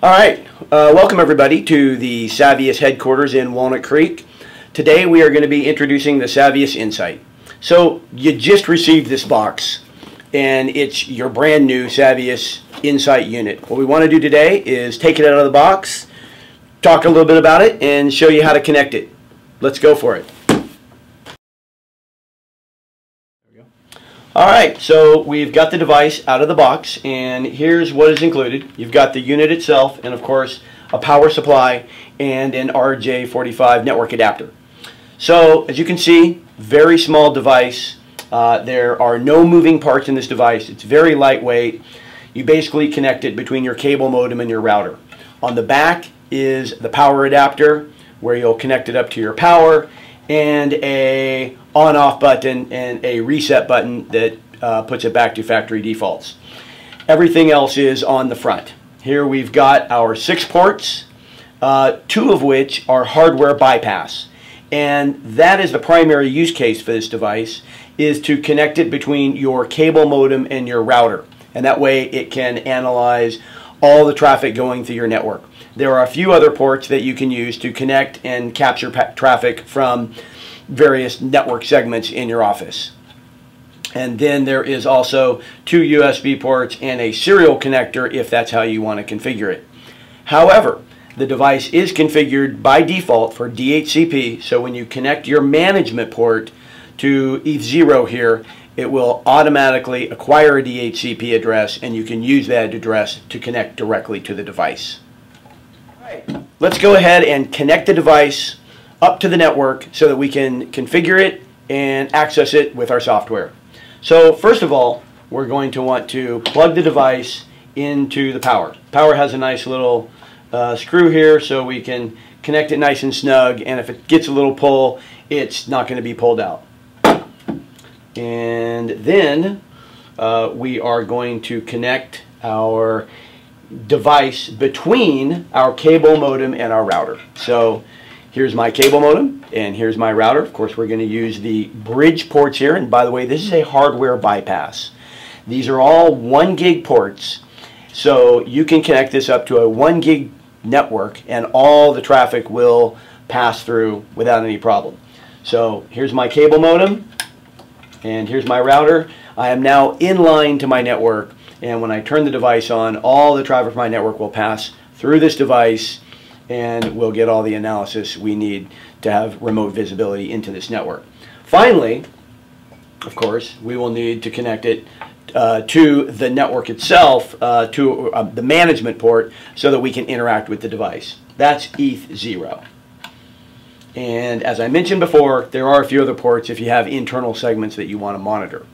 All right, uh, welcome everybody to the Savvius headquarters in Walnut Creek. Today we are going to be introducing the Savvius Insight. So you just received this box and it's your brand new Savvius Insight unit. What we want to do today is take it out of the box, talk a little bit about it, and show you how to connect it. Let's go for it. All right, so we've got the device out of the box, and here's what is included. You've got the unit itself, and of course, a power supply and an RJ45 network adapter. So, as you can see, very small device. Uh, there are no moving parts in this device. It's very lightweight. You basically connect it between your cable modem and your router. On the back is the power adapter, where you'll connect it up to your power, and a on-off button and a reset button that uh, puts it back to factory defaults. Everything else is on the front. Here we've got our six ports, uh, two of which are hardware bypass. And that is the primary use case for this device, is to connect it between your cable modem and your router. And that way it can analyze all the traffic going through your network. There are a few other ports that you can use to connect and capture traffic from various network segments in your office. And then there is also two USB ports and a serial connector if that's how you want to configure it. However, the device is configured by default for DHCP, so when you connect your management port to ETH0 here, it will automatically acquire a DHCP address and you can use that address to connect directly to the device. let's go ahead and connect the device up to the network so that we can configure it and access it with our software. So first of all, we're going to want to plug the device into the power. Power has a nice little uh, screw here so we can connect it nice and snug and if it gets a little pull, it's not going to be pulled out. And then uh, we are going to connect our device between our cable modem and our router. So Here's my cable modem, and here's my router. Of course, we're going to use the bridge ports here. And by the way, this is a hardware bypass. These are all 1 gig ports. So you can connect this up to a 1 gig network, and all the traffic will pass through without any problem. So here's my cable modem, and here's my router. I am now in line to my network, and when I turn the device on, all the traffic from my network will pass through this device and we'll get all the analysis we need to have remote visibility into this network. Finally, of course, we will need to connect it uh, to the network itself, uh, to uh, the management port, so that we can interact with the device. That's ETH0. And as I mentioned before, there are a few other ports if you have internal segments that you want to monitor.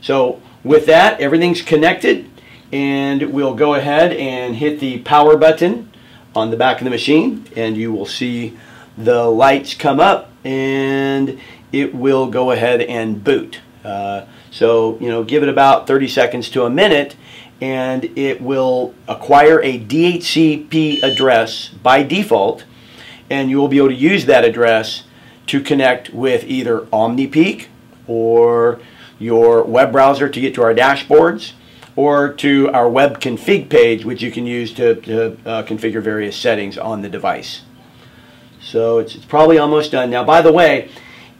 So with that, everything's connected, and we'll go ahead and hit the power button on the back of the machine and you will see the lights come up and it will go ahead and boot. Uh, so, you know, give it about 30 seconds to a minute and it will acquire a DHCP address by default and you will be able to use that address to connect with either OmniPeek or your web browser to get to our dashboards or to our web config page, which you can use to, to uh, configure various settings on the device. So it's, it's probably almost done. Now, by the way,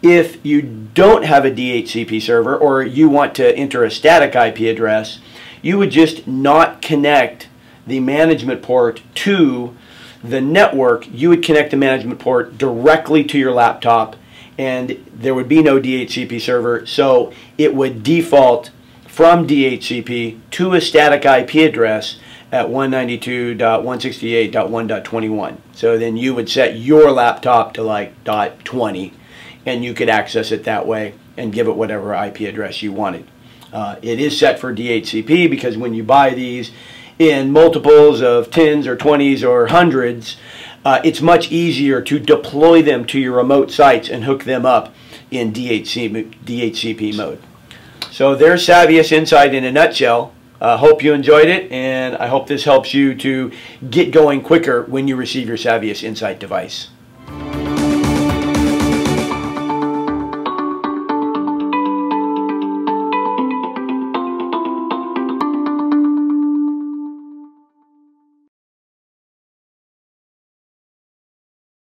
if you don't have a DHCP server or you want to enter a static IP address, you would just not connect the management port to the network. You would connect the management port directly to your laptop and there would be no DHCP server, so it would default from DHCP to a static IP address at 192.168.1.21. So then you would set your laptop to like dot 20 and you could access it that way and give it whatever IP address you wanted. Uh, it is set for DHCP because when you buy these in multiples of tens or 20s or hundreds, uh, it's much easier to deploy them to your remote sites and hook them up in DHC, DHCP mode. So there's Savvius Insight in a nutshell. I uh, hope you enjoyed it, and I hope this helps you to get going quicker when you receive your Savvius Insight device.